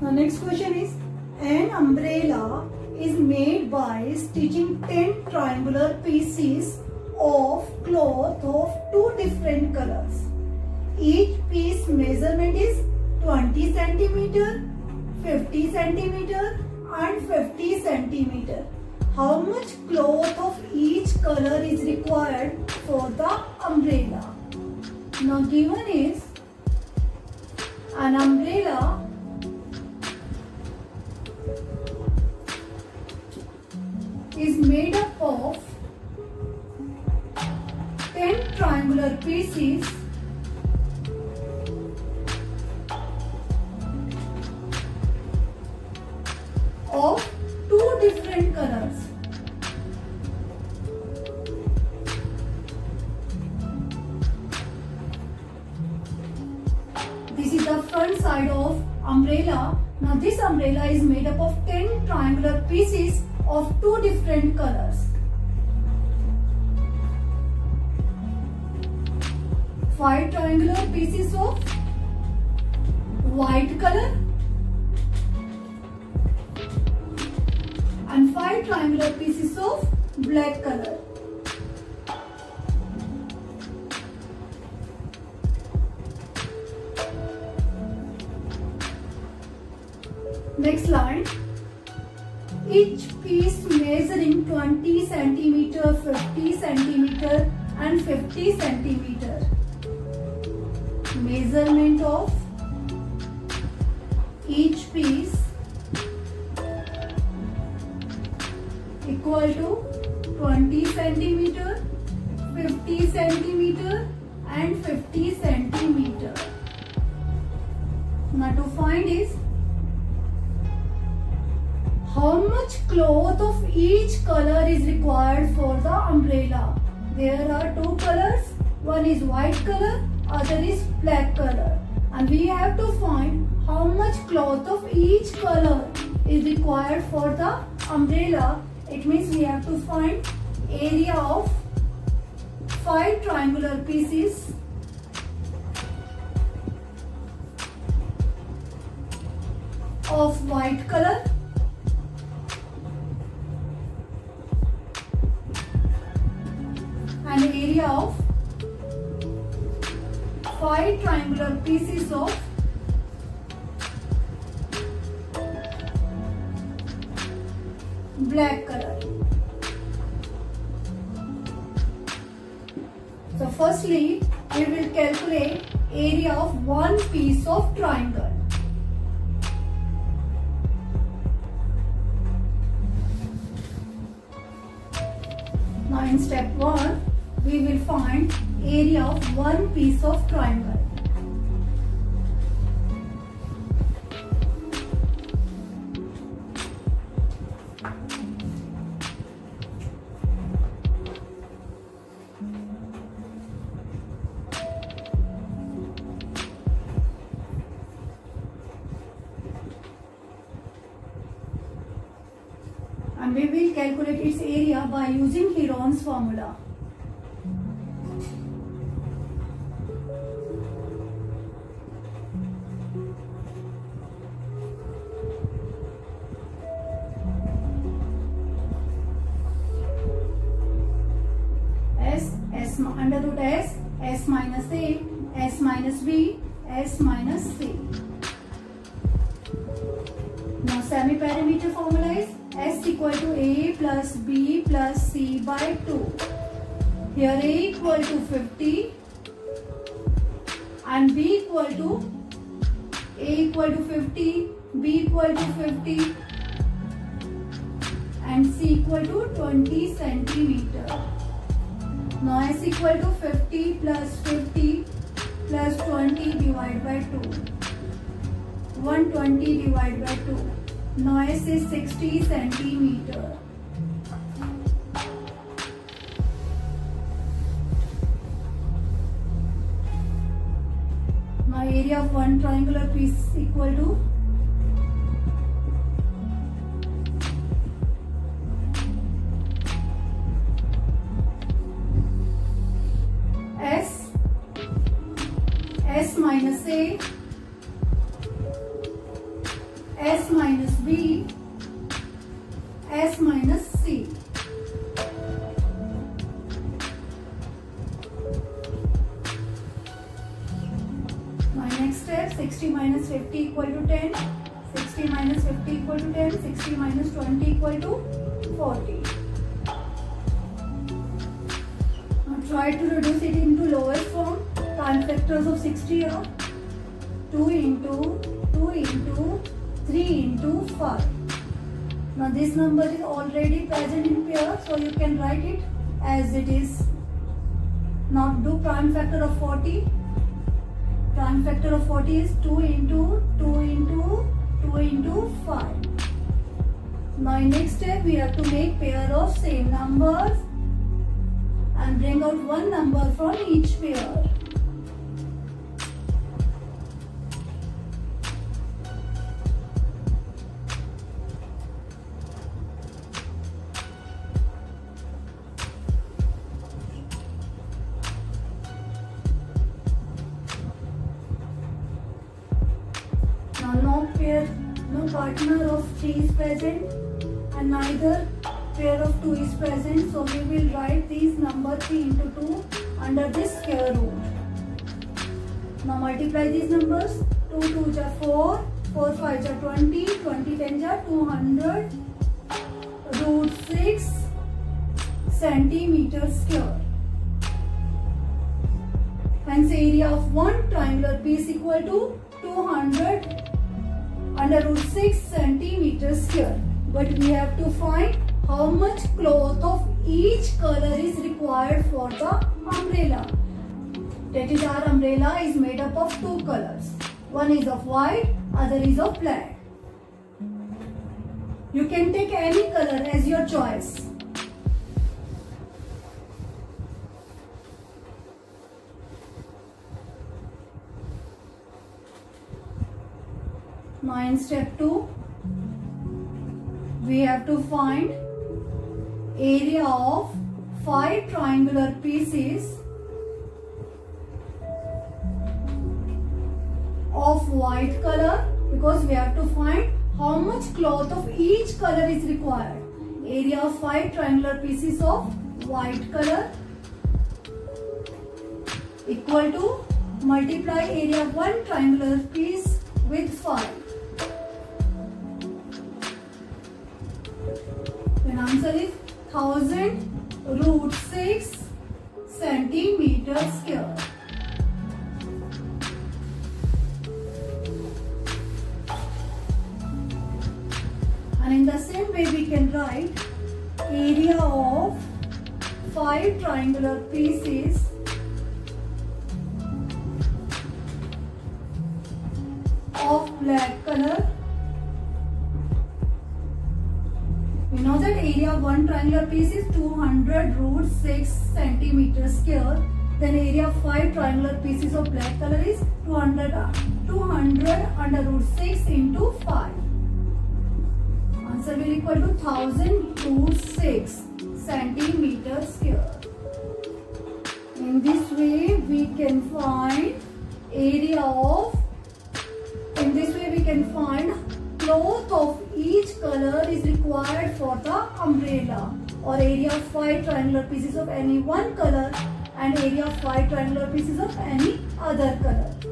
The next question is an umbrella is made by stitching 10 triangular pieces of cloth of two different colors. Each piece measurement is 20 centimeter, 50 centimeter and 50 centimeter. How much cloth of each color is required for the umbrella? Now given is an umbrella is made up of 10 triangular pieces of two different colors. This is the front side of umbrella. Now this umbrella is made up of 10 triangular pieces of two different colors. Five triangular pieces of white color and five triangular pieces of black color. Next line. Each piece measuring 20 centimeter, 50 centimeter and 50 centimeter. Measurement of each piece equal to 20 centimeter, 50 centimeter and 50 centimeter. Now to find is much cloth of each color is required for the umbrella. There are two colors. One is white color, other is black color. And we have to find how much cloth of each color is required for the umbrella. It means we have to find area of five triangular pieces of white color area of five triangular pieces of black color. So firstly, we will calculate area of one piece of triangle. Now in step 1, we will find area of one piece of triangle. and we will calculate its area by using Heron's formula. Root S, S minus A, S minus B, S minus C. Now semi-parameter formula is S equal to A plus B plus C by 2. Here A equal to 50 and B equal to A equal to 50, B equal to 50 and C equal to 20 centimeter. Now S equal to 50 plus 50 plus 20 divided by 2. 120 divided by 2. Noise is 60 centimeter. My area of one triangular piece is equal to s minus a, s minus b, s minus c. My next step 60 minus 50 equal to 10, 60 minus 50 equal to 10, 60 minus 20 equal to 40. Now try to reduce it into lowest form. Prime factors of 60 are 2 into 2 into 3 into 5. Now this number is already present in pair so you can write it as it is. Now do prime factor of 40. Prime factor of 40 is 2 into 2 into 2 into 5. Now in next step we have to make pair of same numbers and bring out one number from each pair. Partner of 3 is present and neither pair of 2 is present. So we will write these number 3 into 2 under this square root. Now multiply these numbers. 2 2 are 4, 4 5 are 20, 20 10 are 200, root 6 centimeter square. Hence area of one triangular piece equal to 200 under root 6 centimeters here. But we have to find how much cloth of each color is required for the umbrella. That is our umbrella is made up of two colors. One is of white, other is of black. You can take any color as your choice. In step 2, we have to find area of 5 triangular pieces of white color because we have to find how much cloth of each color is required. Area of 5 triangular pieces of white color equal to multiply area of one triangular piece with 5. 1000 root 6 centimeter square. And in the same way we can write area of 5 triangular pieces of black color. Area of one triangular piece is 200 root 6 centimeter square. Then area of 5 triangular pieces of black color is 200, 200 under root 6 into 5. Answer will equal to 1000 root 6 centimeter square. In this way we can find area of in this way we can find cloth of each color is required for the umbrella or area of 5 triangular pieces of any one color and area of 5 triangular pieces of any other color.